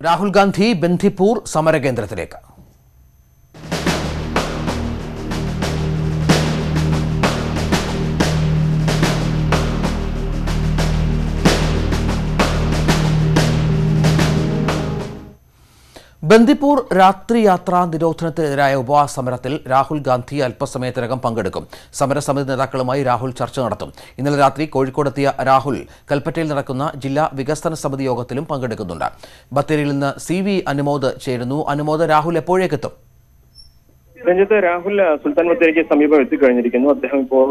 രാഹുൽ ഗാന്ധി ബന്ദിപ്പൂർ സമരകേന്ദ്രത്തിലേക്ക് ബന്ദിപ്പൂർ രാത്രി യാത്രാ നിരോധനത്തിനെതിരായ ഉപവാസ സമരത്തിൽ രാഹുൽ ഗാന്ധി അല്പസമയത്തിനകം പങ്കെടുക്കും. സമരസമിതി നേതാക്കളുമായി രാഹുൽ ചർച്ച നടത്തും. ഇന്നലെ രാത്രി കോഴിക്കോടെത്തിയ രാഹുൽ കൽപ്പറ്റയിൽ നടക്കുന്ന ജില്ലാ വികസന സമിതി യോഗത്തിലും പങ്കെടുക്കുന്നുണ്ട്. ബത്തേരിയിൽ നിന്ന് സി വി അനുമോദ് ചേരുന്നു. അനുമോദ് രാഹുൽ എപ്പോഴേക്കെത്തും? രഞ്ജിത്ത് രാഹുൽ സുൽത്താൻ ബത്തേരിക്ക് സമീപം എത്തിക്കഴിഞ്ഞിരിക്കുന്നു. അദ്ദേഹം ഇപ്പോൾ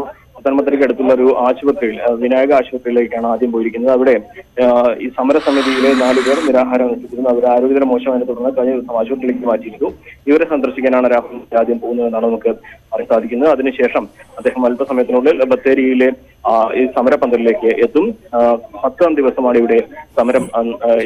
ബത്തേരിക്ക് അടുത്തുള്ള ഒരു ആശുപത്രിയിൽ വിനായക ആശുപത്രിയിലേക്കാണ് ആദ്യം പോയിരിക്കുന്നത്. അവിടെ ഈ സമരസമിതിയിലെ നാല് പേർ നിരാഹാരം അനുഷ്ഠിച്ചിരുന്നു. അവർ ആരോഗ്യതര മോശമായതിനെ തുടർന്ന് കഴിഞ്ഞ ദിവസം ആശുപത്രിയിലേക്ക് മാറ്റിയിരുന്നു. ഇവരെ സന്ദർശിക്കാനാണ് രാഹുൽ ആദ്യം പോകുന്നതെന്നാണ് നമുക്ക് അറിയാൻ സാധിക്കുന്നത്. അതിനുശേഷം അദ്ദേഹം അല്പസമയത്തിനുള്ളിൽ ബത്തേരിയിലെ ഈ സമരപന്തലിലേക്ക് എത്തും. പത്താം ദിവസമാണ് ഇവിടെ സമരം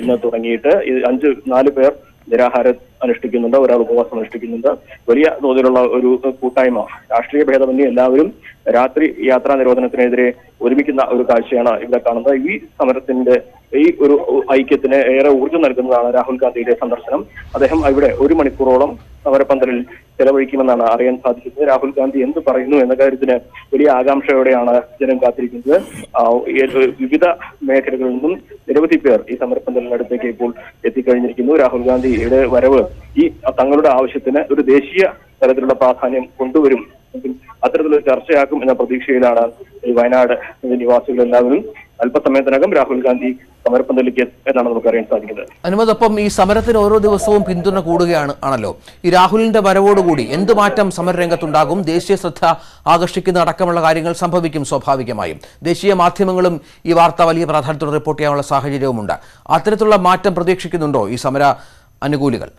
ഇന്ന് തുടങ്ങിയിട്ട് അഞ്ച് നാല് പേർ നിരാഹാരം അനുഷ്ഠിക്കുന്നുണ്ട് ഒരാൾ ഉപവാസം അനുഷ്ഠിക്കുന്നുണ്ട്. വലിയ തോതിലുള്ള ഒരു കൂട്ടായ്മ. രാഷ്ട്രീയ ഭേദമന്യേ എല്ലാവരും രാത്രി യാത്രാ നിരോധനത്തിനെതിരെ ഒരുമിക്കുന്ന ഒരു കാഴ്ചയാണ് ഇവിടെ കാണുന്നത്. ഈ സമരത്തിന്റെ ഈ ഒരു ഐക്യത്തിന് ഏറെ ഊർജം നൽകുന്നതാണ് രാഹുൽ ഗാന്ധിയുടെ സന്ദർശനം. അദ്ദേഹം ഇവിടെ ഒരു മണിക്കൂറോളം സമരപന്തലിൽ ചെലവഴിക്കുമെന്നാണ് അറിയാൻ സാധിക്കുന്നത്. രാഹുൽ ഗാന്ധി എന്ത് പറയുന്നു എന്ന കാര്യത്തിന് വലിയ ആകാംക്ഷയോടെയാണ് ജനം കാത്തിരിക്കുന്നത്. വിവിധ മേഖലകളിൽ നിന്നും നിരവധി പേർ ഈ സമരപന്തലിനടുത്തേക്ക് ഇപ്പോൾ എത്തിക്കഴിഞ്ഞിരിക്കുന്നു. രാഹുൽ ഗാന്ധിയുടെ വരവ് ഈ തങ്ങളുടെ ആവശ്യത്തിന് ഒരു ദേശീയ തലത്തിലുള്ള പ്രാധാന്യം കൊണ്ടുവരും അത്തരത്തിലൊരു ചർച്ചയാക്കും എന്ന പ്രതീക്ഷയിലാണ് വയനാട് നിവാസികൾ എല്ലാവരും അല്പസമയത്തിനകം രാഹുൽ ഗാന്ധി സമരപ്പം എത്തും എന്നാണ് നമുക്ക് അറിയാൻ സാധിക്കുന്നത്. അനുമതപ്പം ഈ സമരത്തിന് ഓരോ ദിവസവും പിന്തുണ കൂടുകയാണ് ആണല്ലോ? ഈ രാഹുലിന്റെ വരവോടുകൂടി എന്ത് മാറ്റം സമരരംഗത്തുണ്ടാകും? ദേശീയ ശ്രദ്ധ ആകർഷിക്കുന്ന അടക്കമുള്ള കാര്യങ്ങൾ സംഭവിക്കും സ്വാഭാവികമായും. ദേശീയ മാധ്യമങ്ങളും ഈ വാർത്ത വലിയ പ്രാധാന്യത്തോടെ റിപ്പോർട്ട് ചെയ്യാനുള്ള സാഹചര്യവുമുണ്ട്. അത്തരത്തിലുള്ള മാറ്റം പ്രതീക്ഷിക്കുന്നുണ്ടോ ഈ സമര അനുകൂലികൾ?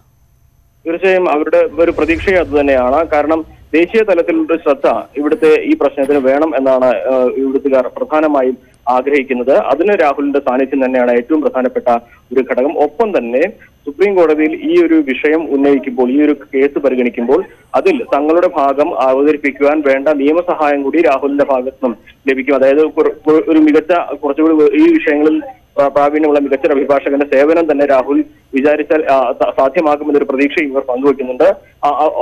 തീർച്ചയായും അവരുടെ ഒരു പ്രതീക്ഷയും അത് തന്നെയാണ്. കാരണം ദേശീയ തലത്തിലുള്ള ശ്രദ്ധ ഇവിടുത്തെ ഈ പ്രശ്നത്തിന് വേണം എന്നാണ് ഇവിടുത്തുകാർ പ്രധാനമായും ആഗ്രഹിക്കുന്നത്. അതിന് രാഹുലിന്റെ സാന്നിധ്യം തന്നെയാണ് ഏറ്റവും പ്രധാനപ്പെട്ട ഒരു ഘടകം. ഒപ്പം തന്നെ സുപ്രീം കോടതിയിൽ ഈ ഒരു വിഷയം ഉന്നയിക്കുമ്പോൾ ഈ ഒരു കേസ് പരിഗണിക്കുമ്പോൾ അതിൽ തങ്ങളുടെ ഭാഗം അവതരിപ്പിക്കുവാൻ വേണ്ട നിയമസഹായം കൂടി രാഹുലിന്റെ ഭാഗത്തു നിന്നും ലഭിക്കും. അതായത് ഒരു മികച്ച കുറച്ചുകൂടി ഈ വിഷയങ്ങളിൽ പ്രാ- പ്രാവീണ്യമുള്ള മികച്ച അഭിഭാഷകന്റെ സേവനം തന്നെ രാഹുൽ വിചാരിച്ചാൽ സാധ്യമാകുമെന്നൊരു പ്രതീക്ഷയും ഇവർ പങ്കുവെക്കുന്നുണ്ട്.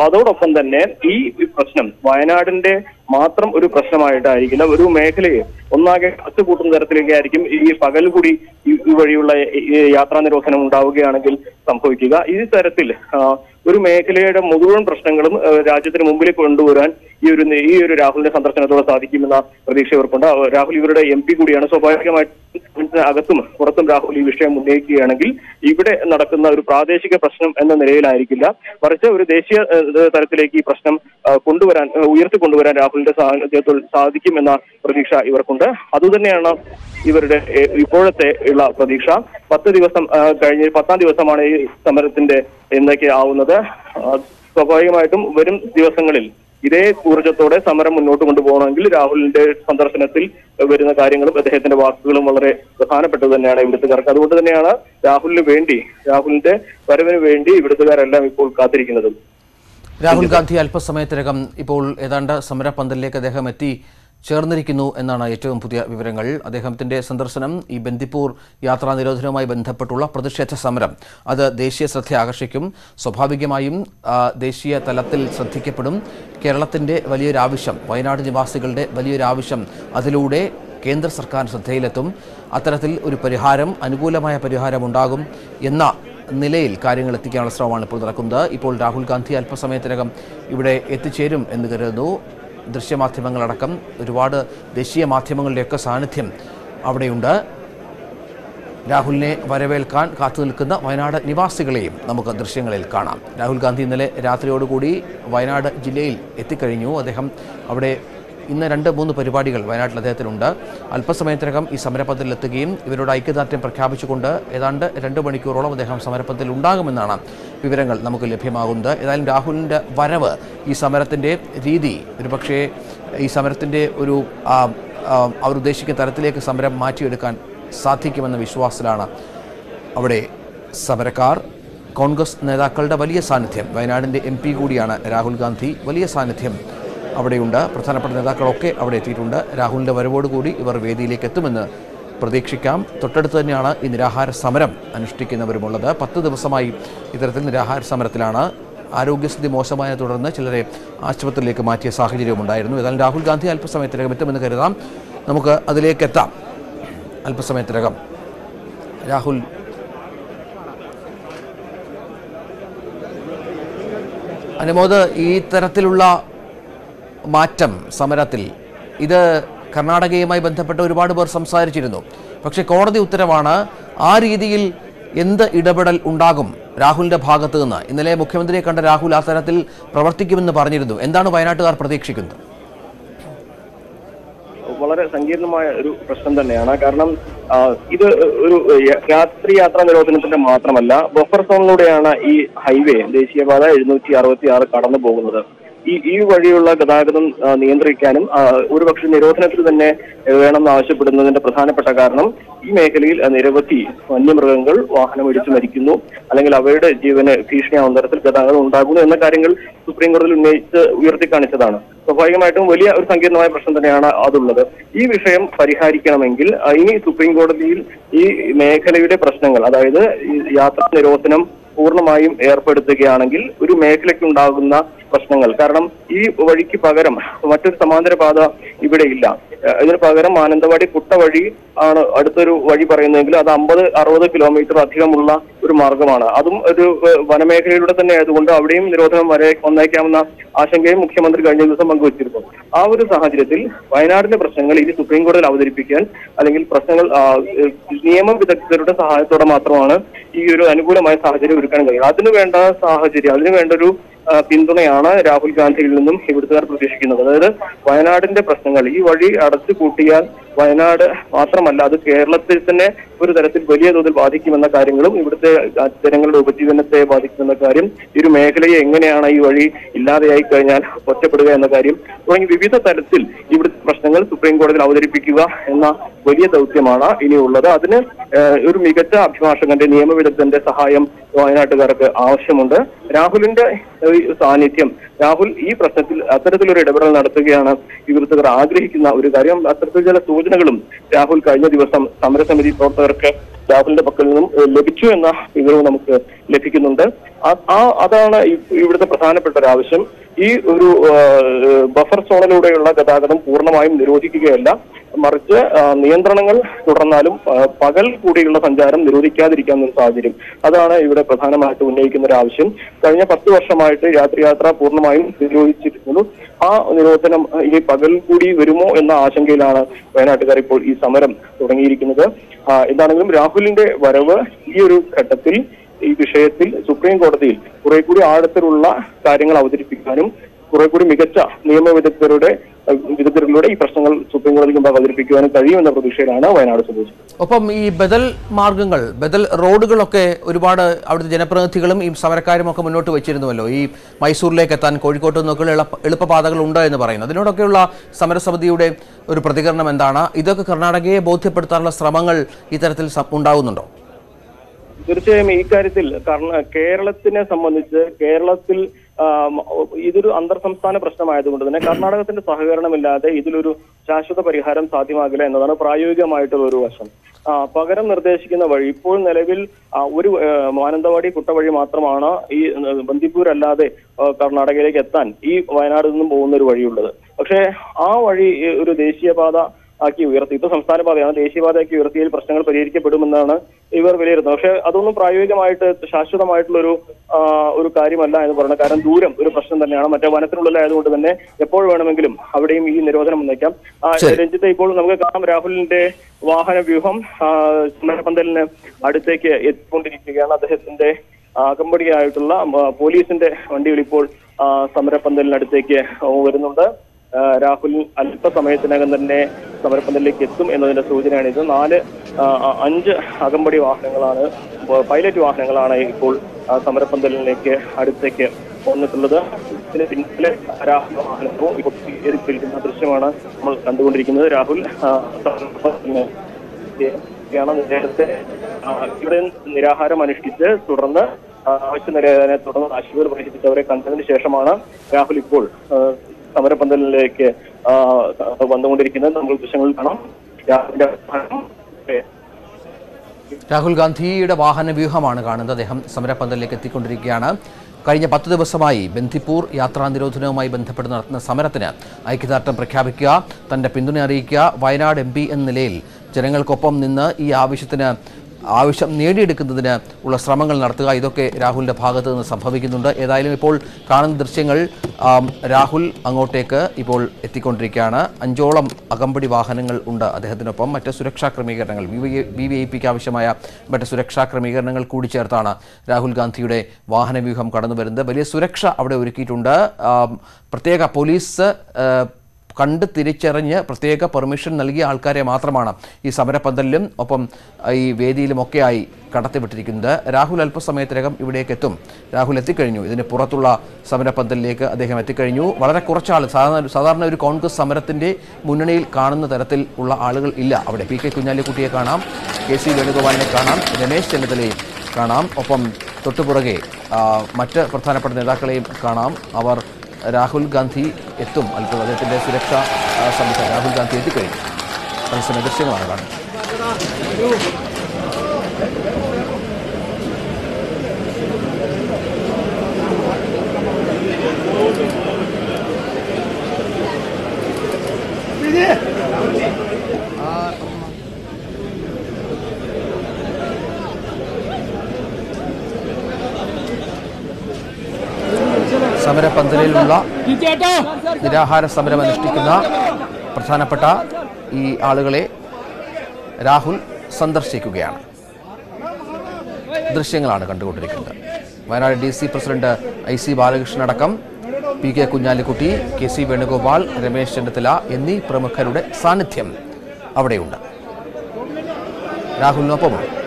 അതോടൊപ്പം തന്നെ ഈ പ്രശ്നം വയനാടിന്റെ മാത്രം ഒരു പ്രശ്നമായിട്ടായിരിക്കില്ല ഒരു മേഖലയെ ഒന്നാകെ കത്തുകൂട്ടുന്ന തരത്തിലൊക്കെ ആയിരിക്കും ഈ പകൽ കൂടി വഴിയുള്ള യാത്രാ നിരോധനം ഉണ്ടാവുകയാണെങ്കിൽ സംഭവിക്കുക. ഈ തരത്തിൽ ഒരു മേഖലയുടെ മുഴുവൻ പ്രശ്നങ്ങളും രാജ്യത്തിന് മുമ്പിലേക്ക് കൊണ്ടുവരാൻ ഈ ഒരു ഈ ഒരു രാഹുലിന്റെ സന്ദർശനത്തോടെ സാധിക്കുമെന്ന പ്രതീക്ഷ ഇവർക്കുണ്ട്. രാഹുൽ ഇവരുടെ എം പി കൂടിയാണ്. സ്വാഭാവികമായിട്ടും അകത്തും പുറത്തും രാഹുൽ ഈ വിഷയം ഉന്നയിക്കുകയാണെങ്കിൽ ഇവിടെ നടക്കുന്ന ഒരു പ്രാദേശിക പ്രശ്നം എന്ന നിലയിലായിരിക്കില്ല. മറിച്ച് ഒരു ദേശീയ ഏഹ്, തലത്തിലേക്ക് ഈ പ്രശ്നം കൊണ്ടുവരാൻ ഉയർത്തി കൊണ്ടുവരാൻ രാഹുലിന്റെ സാന്നിധ്യത്തിൽ സാധിക്കുമെന്ന പ്രതീക്ഷ ഇവർക്കുണ്ട്. അതുതന്നെയാണ് ഇവരുടെ ഇപ്പോഴത്തെ ഉള്ള പ്രതീക്ഷ. പത്ത് ദിവസം കഴിഞ്ഞ് പത്താം ദിവസമാണ് ഈ സമരത്തിന്റെ എന്തൊക്കെ ആവുന്നത്. സ്വാഭാവികമായിട്ടും വരും ദിവസങ്ങളിൽ ഇതേ ഊർജത്തോടെ സമരം മുന്നോട്ട് കൊണ്ടുപോകണമെങ്കിൽ രാഹുലിന്റെ സന്ദർശനത്തിൽ വരുന്ന കാര്യങ്ങളും അദ്ദേഹത്തിന്റെ വാക്കുകളും വളരെ പ്രധാനപ്പെട്ടത് തന്നെയാണ് ഇവിടുത്തുകാർക്ക്. അതുകൊണ്ട് തന്നെയാണ് രാഹുലിന് വേണ്ടി രാഹുലിന്റെ വരവിന് വേണ്ടി ഇവിടുത്തുകാരെല്ലാം ഇപ്പോൾ കാത്തിരിക്കുന്നത്. രാഹുൽ ഗാന്ധി അല്പസമയത്തിനകം ഇപ്പോൾ ഏതാണ്ട് സമരപന്തലിലേക്ക് അദ്ദേഹം എത്തി ചേർന്നിരിക്കുന്നു എന്നാണ് ഏറ്റവും പുതിയ വിവരങ്ങൾ. അദ്ദേഹത്തിന്റെ സന്ദർശനം ഈ ബന്ദിപ്പൂർ യാത്രാ നിരോധനവുമായി ബന്ധപ്പെട്ടുള്ള പ്രതിഷേധ സമരം. അത് ദേശീയ ശ്രദ്ധ ആകർഷിക്കും. സ്വാഭാവികമായും ദേശീയ തലത്തിൽ ശ്രദ്ധിക്കപ്പെടും. കേരളത്തിന്റെ വലിയൊരാവശ്യം വയനാട് നിവാസികളുടെ വലിയൊരാവശ്യം അതിലൂടെ കേന്ദ്ര സർക്കാർ ശ്രദ്ധയിലെത്തും. അത്തരത്തിൽ ഒരു പരിഹാരം അനുകൂലമായ പരിഹാരം ഉണ്ടാകും എന്ന നിലയിൽ കാര്യങ്ങൾ എത്തിക്കാനുള്ള ശ്രമമാണ് ഇപ്പോൾ നടക്കുന്നത്. ഇപ്പോൾ രാഹുൽ ഗാന്ധി അല്പസമയത്തിനകം ഇവിടെ എത്തിച്ചേരും എന്ന് കരുതുന്നു. ദൃശ്യമാധ്യമങ്ങളടക്കം ഒരുപാട് ദേശീയ മാധ്യമങ്ങളുടെയൊക്കെ സാന്നിധ്യം അവിടെയുണ്ട്. രാഹുലിനെ വരവേൽക്കാൻ കാത്തു നിൽക്കുന്ന വയനാട് നിവാസികളെയും നമുക്ക് ദൃശ്യങ്ങളിൽ കാണാം. രാഹുൽ ഗാന്ധി ഇന്നലെ രാത്രിയോടുകൂടി വയനാട് ജില്ലയിൽ എത്തിക്കഴിഞ്ഞു. അദ്ദേഹം അവിടെ ഇന്ന് രണ്ട് മൂന്ന് പരിപാടികൾ വയനാട്ടിൽ അദ്ദേഹത്തിനുണ്ട് അല്പസമയത്തിനകം ഈ സമരപന്തലിൽ എത്തുകയും ഇവരോട് ഐക്യദാർഢ്യം പ്രഖ്യാപിച്ചുകൊണ്ട് ഏതാണ്ട് രണ്ട് മണിക്കൂറോളം അദ്ദേഹം സമരപന്തലിൽ ഉണ്ടാകുമെന്നാണ് വിവരങ്ങൾ നമുക്ക് ലഭ്യമാകുന്നത്. ഏതായാലും രാഹുലിന്റെ വരവ് ഈ സമരത്തിന്റെ രീതി ഒരുപക്ഷേ ഈ സമരത്തിന്റെ ഒരു അവർ ഉദ്ദേശിക്കുന്ന തരത്തിലേക്ക് സമരം മാറ്റിയെടുക്കാൻ സാധിക്കുമെന്ന വിശ്വാസത്തിലാണ് അവിടെ സമരക്കാർ. കോൺഗ്രസ് നേതാക്കളുടെ വലിയ സാന്നിധ്യം വയനാടിന്റെ എം കൂടിയാണ് രാഹുൽ ഗാന്ധി. വലിയ സാന്നിധ്യം അവിടെയുണ്ട്. പ്രധാനപ്പെട്ട നേതാക്കളൊക്കെ അവിടെ എത്തിയിട്ടുണ്ട്. രാഹുലിന്റെ വരവോടുകൂടി ഇവർ വേദിയിലേക്ക് എത്തുമെന്ന് പ്രതീക്ഷിക്കാം. തൊട്ടടുത്ത് തന്നെയാണ് ഈ നിരാഹാര സമരം അനുഷ്ഠിക്കുന്നവരുമുള്ളത്. പത്ത് ദിവസമായി ഇത്തരത്തിൽ നിരാഹാര സമരത്തിലാണ്. ആരോഗ്യസ്ഥിതി മോശമായ തുടർന്ന് ചിലരെ ആശുപത്രിയിലേക്ക് മാറ്റിയ സാഹചര്യമുണ്ടായിരുന്നു ഏതായാലും രാഹുൽ ഗാന്ധി അല്പസമയത്തിനകം എത്തുമെന്ന് കരുതാം. നമുക്ക് അതിലേക്ക് എത്താം. അല്പസമയത്തിനകം. രാഹുൽ. അനുമോദ് ഈ തരത്തിലുള്ള മാറ്റം സമരത്തിൽ. ഇത് കർണാടകയുമായി ബന്ധപ്പെട്ട് ഒരുപാട് പേർ സംസാരിച്ചിരുന്നു. പക്ഷേ കോടതി ഉത്തരവാണ് ആ രീതിയിൽ എന്ത് ഇടപെടൽ ഉണ്ടാകും രാഹുലിന്റെ ഭാഗത്ത് നിന്ന്. ഇന്നലെ മുഖ്യമന്ത്രിയെ കണ്ട രാഹുൽ ആ തരത്തിൽ പ്രവർത്തിക്കുമെന്ന് പറഞ്ഞിരുന്നു. എന്താണ് വയനാട്ടുകാർ പ്രതീക്ഷിക്കുന്നത്? വളരെ സങ്കീർണമായ ഒരു പ്രശ്നം തന്നെയാണ്. കാരണം ഇത് ഒരു രാത്രി യാത്രാ നിരോധനത്തിന്റെ മാത്രമല്ല ബഫർ സോണിലൂടെയാണ് ഈ ഹൈവേ ദേശീയപാത എഴുന്നൂറ്റി അറുപത്തി ആറ് കടന്നു പോകുന്നത് ഈ ഈ വഴിയുള്ള ഗതാഗതം നിയന്ത്രിക്കാനും ഒരുപക്ഷെ നിരോധനത്തിൽ തന്നെ വേണമെന്ന് ആവശ്യപ്പെടുന്നതിന്റെ പ്രധാനപ്പെട്ട കാരണം ഈ മേഖലയിൽ നിരവധി വന്യമൃഗങ്ങൾ വാഹനം ഇടിച്ചു മരിക്കുന്നു. അല്ലെങ്കിൽ അവയുടെ ജീവന് ഭീഷണിയാവുന്ന തരത്തിൽ ഗതാഗതം ഉണ്ടാകുന്നു എന്ന കാര്യങ്ങൾ സുപ്രീം കോടതിയിൽ ഉന്നയിച്ച് ഉയർത്തിക്കാണിച്ചതാണ്. സ്വാഭാവികമായിട്ടും വലിയ ഒരു സങ്കീർണമായ പ്രശ്നം തന്നെയാണ് അതുള്ളത്. ഈ വിഷയം പരിഹരിക്കണമെങ്കിൽ ഇനി സുപ്രീം കോടതിയിൽ ഈ മേഖലയുടെ പ്രശ്നങ്ങൾ അതായത് യാത്രാ നിരോധനം പൂർണമായും ഏർപ്പെടുത്തുകയാണെങ്കിൽ ഒരു മേഖലയ്ക്ക് ഉണ്ടാകുന്ന പ്രശ്നങ്ങൾ. കാരണം ഈ വഴിക്ക് പകരം മറ്റൊരു സമാന്തര പാത ഇവിടെ ഇല്ല. ഇതിന് പകരം മാനന്തവാടി കുട്ട വഴി ആണ് അടുത്തൊരു വഴി പറയുന്നതെങ്കിൽ അത് അമ്പത് അറുപത് കിലോമീറ്റർ അധികമുള്ള ഒരു മാർഗമാണ്. അതും ഒരു വനമേഖലയിലൂടെ തന്നെ ആയതുകൊണ്ട് അവിടെയും നിരോധനം വരെ വന്നേക്കാമെന്ന ആശങ്കയും മുഖ്യമന്ത്രി കഴിഞ്ഞ ദിവസം പങ്കുവച്ചിരുന്നു. ആ ഒരു സാഹചര്യത്തിൽ വയനാടിന്റെ പ്രശ്നങ്ങൾ ഇനി സുപ്രീം കോടതിയിൽ അവതരിപ്പിക്കാൻ അല്ലെങ്കിൽ പ്രശ്നങ്ങൾ നിയമ വിദഗ്ധരുടെ സഹായത്തോടെ മാത്രമാണ് ഈ ഒരു അനുകൂലമായ സാഹചര്യം ഒരുക്കാൻ കഴിയുക അതിനു വേണ്ട സാഹചര്യം അതിനു വേണ്ട ഒരു പിന്തുണയാണ് രാഹുൽ ഗാന്ധിയിൽ നിന്നും ഇവിടുത്തുകാർ പ്രതീക്ഷിക്കുന്നത്. അതായത് വയനാടിന്റെ പ്രശ്നങ്ങൾ ഈ വഴി അടച്ചു കൂട്ടിയാൽ വയനാട് മാത്രമല്ല അത് കേരളത്തിൽ തന്നെ ഒരു തരത്തിൽ വലിയ തോതിൽ ബാധിക്കുമെന്ന കാര്യങ്ങളും ഇവിടുത്തെ ജനങ്ങളുടെ ഉപജീവനത്തെ ബാധിക്കുമെന്ന കാര്യം ഈ ഒരു മേഖലയെ എങ്ങനെയാണ് ഈ വഴി ഇല്ലാതെയായി കഴിഞ്ഞാൽ ഒറ്റപ്പെടുക എന്ന കാര്യം തുടങ്ങി വിവിധ തരത്തിൽ ഇവിടുത്തെ പ്രശ്നങ്ങൾ സുപ്രീം കോടതിയിൽ അവതരിപ്പിക്കുക എന്ന വലിയ ദൗത്യമാണ് ഇനിയുള്ളത്. അതിന് ഒരു മികച്ച അഭിഭാഷകന്റെ നിയമവിദഗ്ധന്റെ സഹായം വയനാട്ടുകാർക്ക് ആവശ്യമുണ്ട്. രാഹുലിന്റെ സാന്നിധ്യം രാഹുൽ ഈ പ്രശ്നത്തിൽ അത്തരത്തിലൊരു ഇടപെടൽ നടത്തുകയാണ് ഇവിടുത്തെ ആഗ്രഹിക്കുന്ന ഒരു കാര്യം. അത്തരത്തിൽ ചില സൂചനകളും രാഹുൽ കഴിഞ്ഞ ദിവസം സമരസമിതി പ്രവർത്തകർക്ക് രാഹുലിന്റെ പക്കൽ നിന്നും ലഭിച്ചു എന്ന വിവരവും നമുക്ക് ലഭിക്കുന്നുണ്ട്. ആ- അതാണ് ഇവിടുത്തെ പ്രധാനപ്പെട്ട ഒരു ആവശ്യം. ഈ ഒരു ബഫർ സോണിലൂടെയുള്ള ഗതാഗതം പൂർണമായും നിരോധിക്കുകയല്ല. മറിച്ച് നിയന്ത്രണങ്ങൾ തുടർന്നാലും പകൽ കൂടിയുള്ള സഞ്ചാരം നിരോധിക്കാതിരിക്കാൻ ഒരു സാഹചര്യം. അതാണ് ഇവിടെ പ്രധാനമായിട്ട് ഉന്നയിക്കുന്ന ഒരു ആവശ്യം. കഴിഞ്ഞ പത്ത് വർഷമായിട്ട് രാത്രിയാത്ര പൂർണമായും നിരോധിച്ചിരുന്നു. ആ നിരോധനം ഇനി പകൽ കൂടി വരുമോ എന്ന ആശങ്കയിലാണ് വയനാട്ടുകാർ ഇപ്പോൾ ഈ സമരം തുടങ്ങിയിരിക്കുന്നത്. എന്താണെങ്കിലും രാഹുലിന്റെ വരവ് ഈ ഒരു ഘട്ടത്തിൽ ഈ വിഷയത്തിൽ സുപ്രീം കോടതിയിൽ കുറെ കൂടി ആഴത്തിലുള്ള കാര്യങ്ങൾ അവതരിപ്പിക്കാനും കുറെ കൂടി മികച്ച നിയമ വിദഗ്ധരുടെ വിദഗ്ധരിലൂടെ ഈ പ്രശ്നങ്ങൾ സുപ്രീം കോടതിക്ക് മുമ്പ് അവതരിപ്പിക്കുവാനും കഴിയുമെന്ന പ്രതീക്ഷയിലാണ് വയനാട് സ്വദേശിച്ചത് ഒപ്പം ഈ ബദൽ മാർഗങ്ങൾ ബദൽ റോഡുകളൊക്കെ ഒരുപാട് അവിടുത്തെ ജനപ്രതിനിധികളും ഈ സമരക്കാരും ഒക്കെ മുന്നോട്ട് വെച്ചിരുന്നുവല്ലോ. ഈ മൈസൂരിലേക്ക് എത്താൻ കോഴിക്കോട്ട് നിന്നൊക്കെയുള്ള എളുപ്പ എളുപ്പപാതകൾ ഉണ്ടോ എന്ന് പറയുന്നു. അതിനോടൊക്കെയുള്ള സമരസമിതിയുടെ ഒരു പ്രതികരണം എന്താണ്? ഇതൊക്കെ കർണാടകയെ ബോധ്യപ്പെടുത്താനുള്ള ശ്രമങ്ങൾ ഇത്തരത്തിൽ ഉണ്ടാകുന്നുണ്ടോ തീർച്ചയായും ഈ കാര്യത്തിൽ കേരളത്തിനെ സംബന്ധിച്ച് കേരളത്തിൽ ഇതൊരു അന്തർ സംസ്ഥാന പ്രശ്നമായതുകൊണ്ട് തന്നെ കർണാടകത്തിന്റെ സഹകരണമില്ലാതെ ഇതിലൊരു ശാശ്വത പരിഹാരം സാധ്യമാകില്ല എന്നതാണ് പ്രായോഗികമായിട്ടുള്ള ഒരു വശം. പകരം നിർദ്ദേശിക്കുന്ന വഴി ഇപ്പോൾ നിലവിൽ ഒരു മാനന്തവാടി കുട്ടവഴി മാത്രമാണ് ഈ അല്ലാതെ കർണാടകയിലേക്ക് എത്താൻ ഈ വയനാട് നിന്നും പോകുന്ന ഒരു വഴിയുള്ളത്. പക്ഷേ ആ വഴി ഒരു ദേശീയപാത ആക്കി ഉയർത്തി. ഇപ്പൊ സംസ്ഥാന പാതയാണ് ദേശീയപാതയാക്കി ഉയർത്തിയതിൽ പ്രശ്നങ്ങൾ പരിഹരിക്കപ്പെടുമെന്നാണ് ഇവർ വിലയിരുത്തുന്നത്. പക്ഷെ അതൊന്നും പ്രായോഗികമായിട്ട് ശാശ്വതമായിട്ടുള്ള ഒരു കാര്യമല്ല എന്ന് പറയുന്നത്. കാരണം ദൂരം ഒരു പ്രശ്നം തന്നെയാണ്. മറ്റേ വനത്തിനുള്ളിലായതുകൊണ്ട് തന്നെ എപ്പോൾ വേണമെങ്കിലും അവിടെയും ഈ നിരോധനം വന്നേക്കാം. രഞ്ജിത്ത് ഇപ്പോൾ നമുക്ക് കാണാം രാഹുലിന്റെ വാഹന വ്യൂഹം ചുമരപന്തലിന് അടുത്തേക്ക് എത്തിക്കൊണ്ടിരിക്കുകയാണ്. അദ്ദേഹത്തിന്റെ അകമ്പടിയായിട്ടുള്ള പോലീസിന്റെ വണ്ടികൾ ഇപ്പോൾ സമരപന്തലിനടുത്തേക്ക് വരുന്നുണ്ട്. രാഹുൽ അല്പസമയത്തിനകം തന്നെ സമരപ്പന്തലിലേക്ക് എത്തും എന്നതിന്റെ സൂചനയാണ് ഇത് നാല് അഞ്ച് അകമ്പടി വാഹനങ്ങളാണ് പൈലറ്റ് വാഹനങ്ങളാണ് ഇപ്പോൾ സമരപ്പന്തലിലേക്ക് അടുത്തേക്ക് വന്നിട്ടുള്ളത്. ഇതിന് പിന്നിലെ രാഹുൽ വാഹനവും ഇപ്പോൾ എത്തിയിരിക്കുന്ന ദൃശ്യമാണ് നമ്മൾ കണ്ടുകൊണ്ടിരിക്കുന്നത്. രാഹുൽ നേരത്തെ ഇവിടെ നിരാഹാരം അനുഷ്ഠിച്ച് തുടർന്ന് ആവശ്യ നിരയെ തുടർന്ന് ആശുപത്രി പ്രവേശിപ്പിച്ചവരെ കണ്ടതിന് ശേഷമാണ് രാഹുൽ ഇപ്പോൾ സമരപന്തലിലേക്ക് വന്നുകൊണ്ടിരിക്കുന്നത് നമ്മൾ ദൃശ്യങ്ങളിൽ കാണാം. രാഹുൽ ഗാന്ധിയുടെ വാഹന വ്യൂഹമാണ് കാണുന്നത്. അദ്ദേഹം സമരപന്തലിലേക്ക് എത്തിക്കൊണ്ടിരിക്കുകയാണ്. കഴിഞ്ഞ പത്ത് ദിവസമായി ബന്ദിപ്പൂർ യാത്രാ നിരോധനവുമായി ബന്ധപ്പെട്ട് നടത്തുന്ന സമരത്തിന് ഐക്യദാർഢ്യം പ്രഖ്യാപിക്കുക തന്റെ പിന്തുണ അറിയിക്കുക. വയനാട് എം എന്ന നിലയിൽ ജനങ്ങൾക്കൊപ്പം നിന്ന് ഈ ആവശ്യത്തിന് ആവശ്യം നേടിയെടുക്കുന്നതിന് ഉള്ള ശ്രമങ്ങൾ നടത്തുക. ഇതൊക്കെ രാഹുലിന്റെ ഭാഗത്ത് നിന്ന് സംഭവിക്കുന്നുണ്ട്. ഏതായാലും ഇപ്പോൾ കാണുന്ന ദൃശ്യങ്ങൾ രാഹുൽ അങ്ങോട്ടേക്ക് ഇപ്പോൾ എത്തിക്കൊണ്ടിരിക്കുകയാണ്. അഞ്ചോളം അകമ്പടി വാഹനങ്ങൾ ഉണ്ട് അദ്ദേഹത്തിനൊപ്പം. മറ്റ് സുരക്ഷാ ക്രമീകരണങ്ങൾ ബി വി ഐ പിക്ക് ആവശ്യമായ മറ്റ് സുരക്ഷാ ക്രമീകരണങ്ങൾ കൂടി ചേർത്താണ് രാഹുൽ ഗാന്ധിയുടെ വാഹനവ്യൂഹം കടന്നു വരുന്നത് വലിയ സുരക്ഷ അവിടെ ഒരുക്കിയിട്ടുണ്ട്. പ്രത്യേക പോലീസ് കണ്ട് തിരിച്ചറിഞ്ഞ് പ്രത്യേക പെർമിഷൻ നൽകിയ ആൾക്കാരെ മാത്രമാണ് ഈ സമരപന്തലിലും ഒപ്പം ഈ വേദിയിലുമൊക്കെയായി കടത്തിവിട്ടിരിക്കുന്നത്. രാഹുൽ അല്പസമയത്തിനകം ഇവിടേക്ക് എത്തും. രാഹുൽ എത്തിക്കഴിഞ്ഞു. ഇതിന് പുറത്തുള്ള സമരപന്തലിലേക്ക് അദ്ദേഹം എത്തിക്കഴിഞ്ഞു. വളരെ കുറച്ചാൾ സാധാരണ സാധാരണ ഒരു കോൺഗ്രസ് സമരത്തിന്റെ മുന്നണിയിൽ കാണുന്ന തരത്തിൽ ഉള്ള ആളുകൾ ഇല്ല. അവിടെ പി കെ കുഞ്ഞാലിക്കുട്ടിയെ കാണാം കെ സി വേണുഗോപാലിനെ കാണാം രമേശ് ചെന്നിത്തലയും കാണാം. ഒപ്പം തൊട്ടുപുറകെ മറ്റ് പ്രധാനപ്പെട്ട നേതാക്കളെയും കാണാം. അവർ രാഹുൽ ഗാന്ധി എത്തും. അല്പം അദ്ദേഹത്തിന്റെ സുരക്ഷാ സംവിധാനം രാഹുൽ ഗാന്ധി എത്തിക്കഴിഞ്ഞു. തത്സമയ ദൃശ്യങ്ങളാണ് കാണുന്നത്. സമരപന്തലിലുള്ള നിരാഹാര സമരം അനുഷ്ഠിക്കുന്ന പ്രധാനപ്പെട്ട ഈ ആളുകളെ രാഹുൽ സന്ദർശിക്കുകയാണ്. ദൃശ്യങ്ങളാണ് കണ്ടുകൊണ്ടിരിക്കുന്നത്. Wayanad D C president I C Balakrishnan അടക്കം P K Kunhalikutty K C Venugopal Ramesh Chennithala എന്നീ പ്രമുഖരുടെ സാന്നിധ്യം അവിടെയുണ്ട്. രാഹുലിനൊപ്പമുണ്ട്.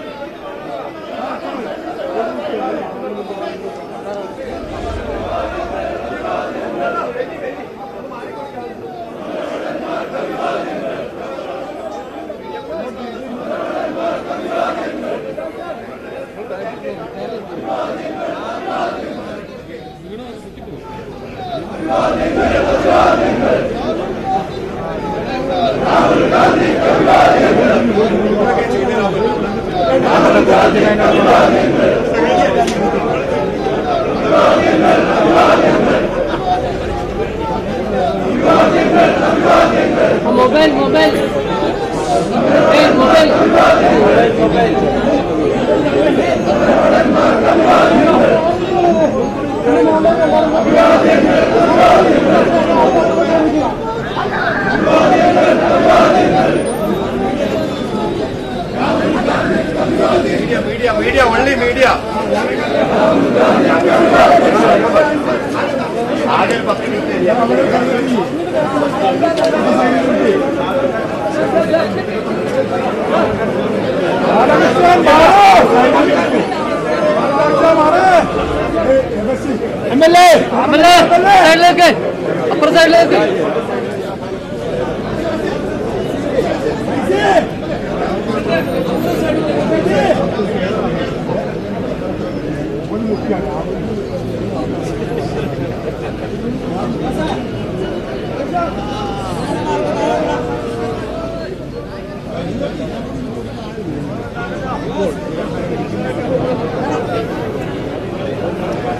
موبايل موبايل. अपर साइड लेके एसपीजी एसपीजी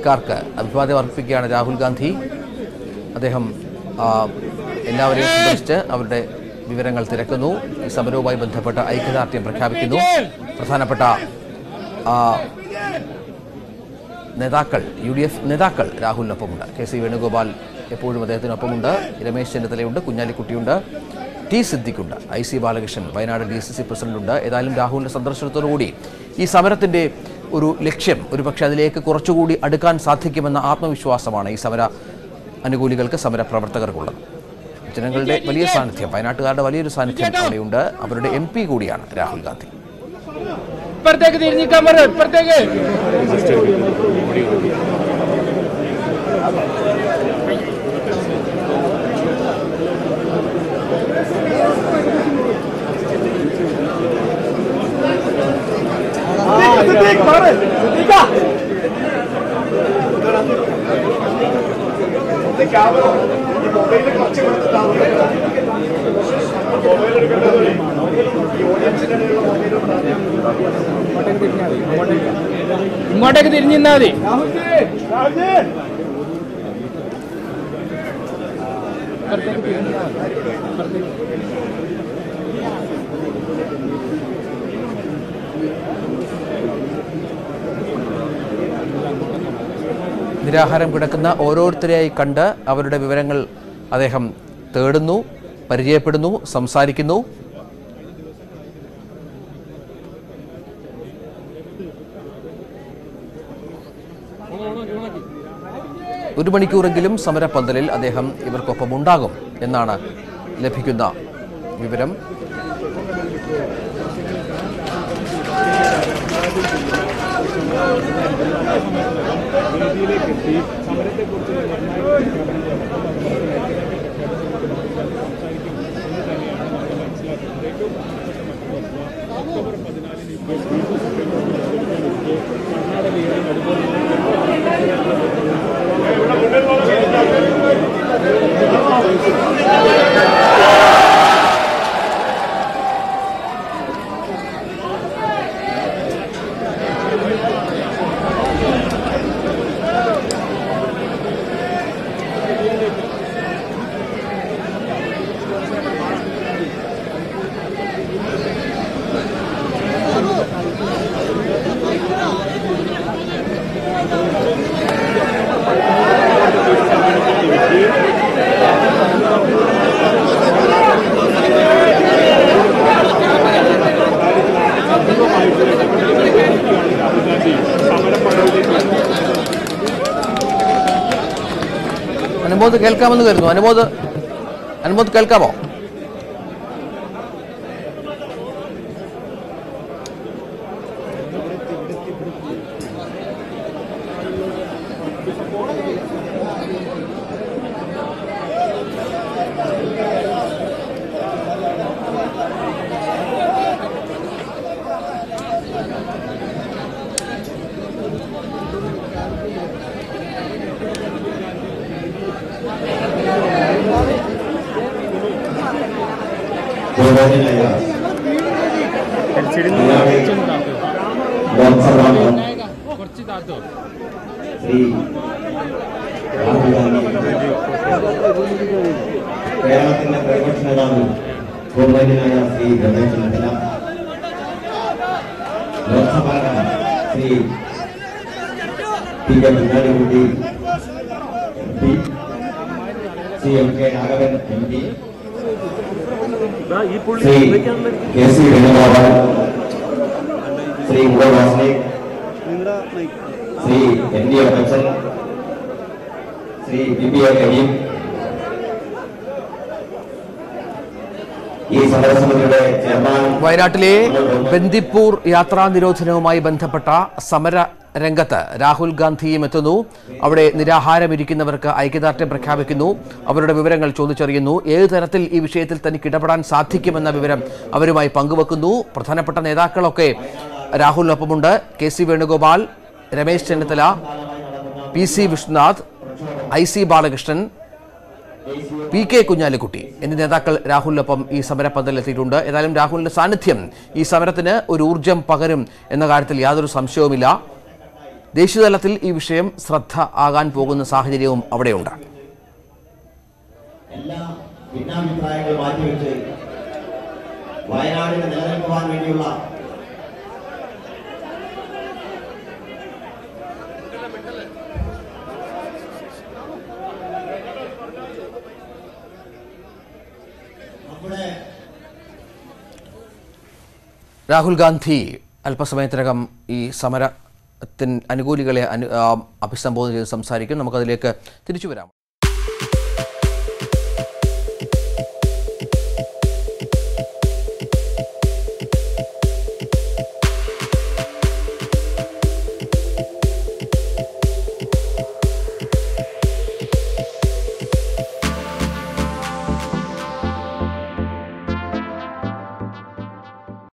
സമരക്കാർക്ക് അഭിവാദ്യം അർപ്പിക്കുകയാണ് രാഹുൽ ഗാന്ധി. അദ്ദേഹം എല്ലാവരെയും സന്ദർശിച്ച് അവരുടെ വിവരങ്ങൾ തിരക്കുന്നു. ഈ സമരവുമായി ബന്ധപ്പെട്ട ഐക്യദാർഢ്യം പ്രഖ്യാപിക്കുന്നു. പ്രധാനപ്പെട്ട നേതാക്കൾ യു ഡി എഫ് നേതാക്കൾ രാഹുലിനൊപ്പമുണ്ട്. കെ സി വേണുഗോപാൽ എപ്പോഴും അദ്ദേഹത്തിനൊപ്പമുണ്ട്. രമേശ് ചെന്നിത്തലയുണ്ട് കുഞ്ഞാലിക്കുട്ടിയുണ്ട്. T സിദ്ദിഖുണ്ട് I C Balakrishnan Wayanad D C C പ്രസിഡന്റുണ്ട്. ഏതായാലും രാഹുലിന്റെ സന്ദർശനത്തോടുകൂടി ഈ സമരത്തിന്റെ ഒരു ലക്ഷ്യം ഒരു പക്ഷേ അതിലേക്ക് കുറച്ചുകൂടി അടുക്കാൻ സാധിക്കുമെന്ന ആത്മവിശ്വാസമാണ് ഈ സമര അനുകൂലികൾക്ക് സമര പ്രവർത്തകർക്കുള്ളത്. ജനങ്ങളുടെ വലിയ സാന്നിധ്യം വയനാട്ടുകാരുടെ വലിയൊരു സാന്നിധ്യം അവിടെയുണ്ട്. അവരുടെ എം പി കൂടിയാണ് രാഹുൽ ഗാന്ധി. ഇപ്പുറത്തേക്ക് തിരിഞ്ഞിക്കാൻ ഇപ്പുറത്തേക്ക്. നിരാഹാരം കിടക്കുന്ന ഓരോരുത്തരെയായി കണ്ട് അവരുടെ വിവരങ്ങൾ അദ്ദേഹം തേടുന്നു പരിചയപ്പെടുന്നു സംസാരിക്കുന്നു. ഒരു മണിക്കൂറെങ്കിലും സമരപ്പന്തലിൽ അദ്ദേഹം ഇവർക്കൊപ്പം ഉണ്ടാകും എന്നാണ് ലഭിക്കുന്ന വിവരം. അനുമോദ് കേൾക്കാമെന്ന് കരുതുന്നു അനുമോദ് അനുമോദ് കേൾക്കാമോ ഗൗരവനീയ ലോക്സഭാ കേൾക്കാമെന്ന് കരുതുന്നു. അനുമോദ് അനുമോദ് ഗാന്ധി കേരളത്തിന്റെ പ്രതിപക്ഷ നേതാവ് ബഹുമാന്യനായ Shri Ramesh Chennithala ലോക്സഭാംഗം Shri P K Kunhalikutty M P Shri M K Raghavan M P Shri K C Venugopal Shri Udaya വാസനെ Shri N D Appachan Shri P P A Kareem ഈ സമരസമിതിയുടെ ചെയർമാൻ വയനാട്ടിലെ ബന്ദിപ്പൂർ യാത്രാ നിരോധനവുമായി ബന്ധപ്പെട്ട സമര രംഗത്ത് രാഹുൽ ഗാന്ധിയും എത്തുന്നു. അവിടെ നിരാഹാരമിരിക്കുന്നവർക്ക് ഐക്യദാർഢ്യം പ്രഖ്യാപിക്കുന്നു. അവരുടെ വിവരങ്ങൾ ചോദിച്ചറിയുന്നു. ഏത് തരത്തിൽ ഈ വിഷയത്തിൽ തനിക്ക് ഇടപെടാൻ സാധിക്കുമെന്ന വിവരം അവരുമായി പങ്കുവെക്കുന്നു. പ്രധാനപ്പെട്ട നേതാക്കളൊക്കെ രാഹുലിനൊപ്പമുണ്ട്. K C Venugopal Ramesh Chennithala P C Vishwanath I C Balakrishnan P K Kunhalikutty എന്നീ നേതാക്കൾ രാഹുലിനൊപ്പം ഈ സമരപ്പന്തലിലെത്തിയിട്ടുണ്ട് ഏതായാലും രാഹുലിന്റെ സാന്നിധ്യം ഈ സമരത്തിന് ഒരു ഊർജം പകരും എന്ന കാര്യത്തിൽ യാതൊരു സംശയവുമില്ല. ദേശീയതലത്തിൽ ഈ വിഷയം ശ്രദ്ധ ആകാൻ പോകുന്ന സാഹചര്യവും അവിടെയുണ്ട്. എല്ലാ ഭിന്നാഭിപ്രായങ്ങൾ മാറ്റിവെച്ച് വയനാടിന് നിലനിൽക്കുവാൻ വേണ്ടിയുള്ള രാഹുൽ ഗാന്ധി അല്പസമയത്തിനകം ഈ സമരത്തിന് അനുകൂലികളെ അനു അഭിസംബോധന ചെയ്ത് സംസാരിക്കും നമുക്കതിലേക്ക് തിരിച്ചു വരാം.